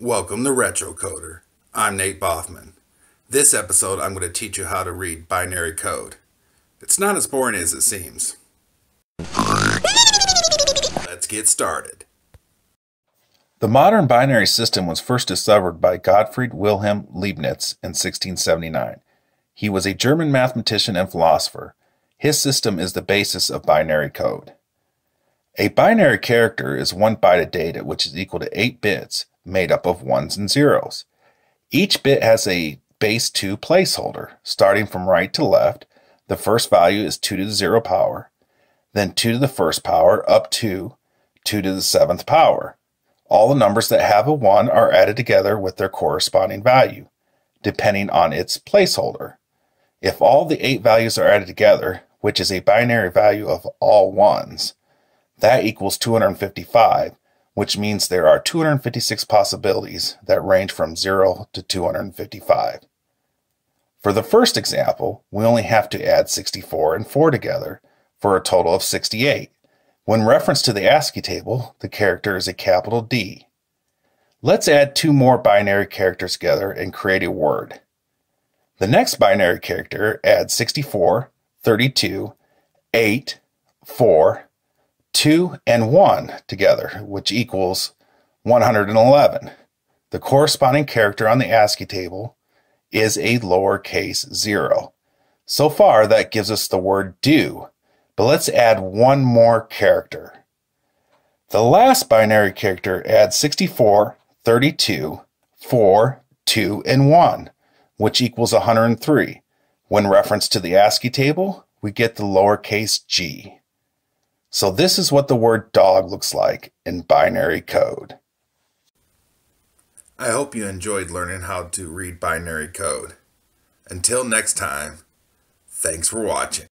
Welcome to RetroCoder. I'm Nate Boffman. This episode, I'm going to teach you how to read binary code. It's not as boring as it seems. Let's get started. The modern binary system was first discovered by Gottfried Wilhelm Leibniz in 1679. He was a German mathematician and philosopher. His system is the basis of binary code. A binary character is one byte of data which is equal to 8 bits made up of ones and zeros. Each bit has a base 2 placeholder. Starting from right to left, the first value is 2 to the 0 power, then 2 to the first power up to 2 to the 7th power. All the numbers that have a 1 are added together with their corresponding value, depending on its placeholder. If all the 8 values are added together, which is a binary value of all ones, that equals 255, which means there are 256 possibilities that range from 0 to 255. For the first example, we only have to add 64 and 4 together for a total of 68. When referenced to the ASCII table, the character is a capital D. Let's add two more binary characters together and create a word. The next binary character adds 64, 32, 8, 4, 2 and 1 together, which equals 111. The corresponding character on the ASCII table is a lowercase 0. So far, that gives us the word do, but let's add one more character. The last binary character adds 64, 32, 4, 2, and 1, which equals 103. When referenced to the ASCII table, we get the lowercase g. So this is what the word dog looks like in binary code. I hope you enjoyed learning how to read binary code. Until next time, thanks for watching.